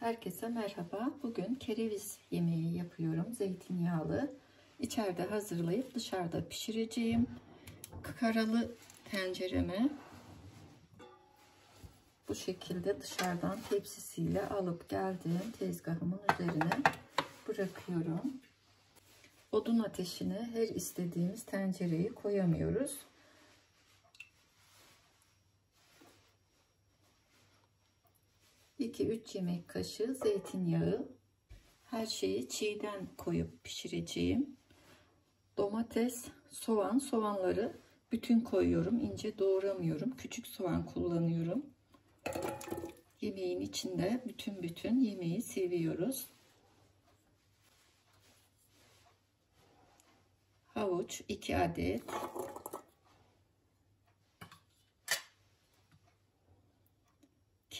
Herkese merhaba. Bugün kereviz yemeği yapıyorum. Zeytinyağlı. İçeride hazırlayıp dışarıda pişireceğim. Karalı tencereme bu şekilde dışarıdan tepsisiyle alıp geldiğim tezgahımın üzerine bırakıyorum. Odun ateşine her istediğimiz tencereyi koyamıyoruz. 2-3 yemek kaşığı zeytinyağı. Her şeyi çiğden koyup pişireceğim. Domates, soğan, soğanları bütün koyuyorum. ince doğramıyorum. Küçük soğan kullanıyorum. Yemeğin içinde bütün bütün yemeği seviyoruz. Havuç 2 adet.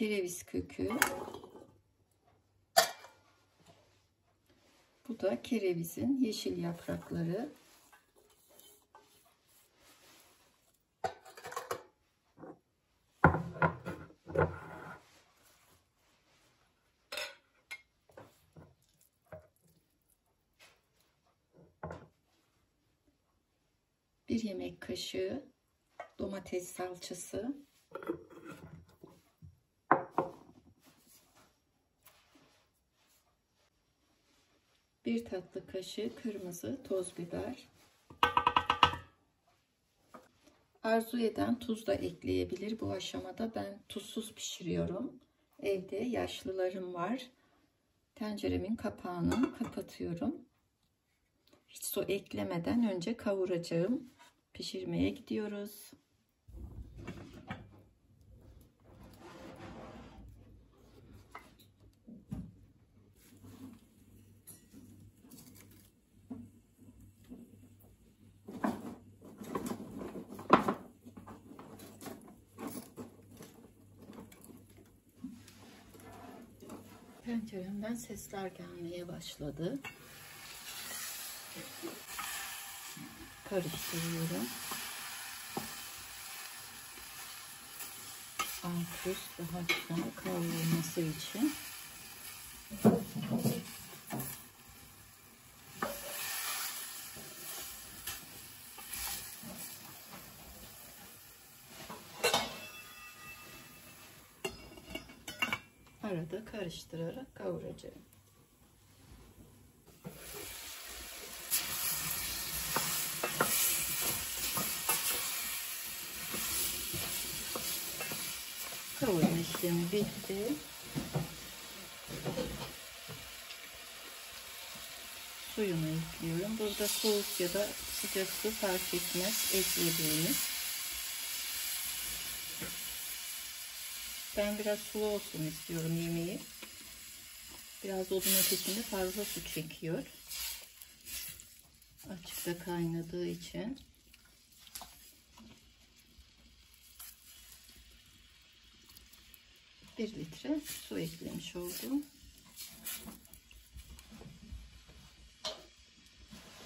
Kereviz kökü. Bu da kerevizin yeşil yaprakları. Bir yemek kaşığı domates salçası. Bir tatlı kaşığı kırmızı toz biber. Arzu eden tuz da ekleyebilir. Bu aşamada ben tuzsuz pişiriyorum. Evde yaşlılarım var. Tenceremin kapağını kapatıyorum. Hiç su eklemeden önce kavuracağım. Pişirmeye gidiyoruz. Penceremden sesler gelmeye başladı. Karıştırıyorum. Alt üst daha güzel kavrulması için. Arada karıştırarak kavuracağım. Kavurma işlemi bitti. Suyunu ekliyorum. Burada soğuk ya da sıcak su fark etmez eklediğimiz. Ben biraz sulu olsun istiyorum yemeği. Biraz odun ateşinde fazla su çekiyor. Açıkta kaynadığı için. Bir litre su eklemiş oldum.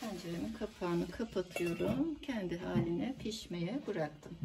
Tenceremin kapağını kapatıyorum. Kendi haline pişmeye bıraktım.